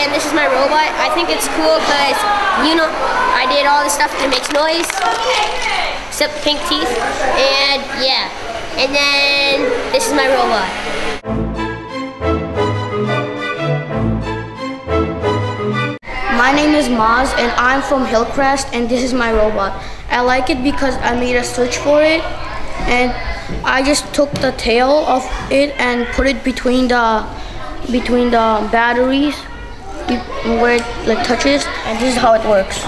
and this is my robot. I think it's cool because, you know, I did all the stuff that makes noise, except pink teeth, and yeah. And then this is my robot. My name is Maz and I'm from Hillcrest and this is my robot. I like it because I made a switch for it and I just took the tail of it and put it between the between the batteries where it like touches and this is how it works.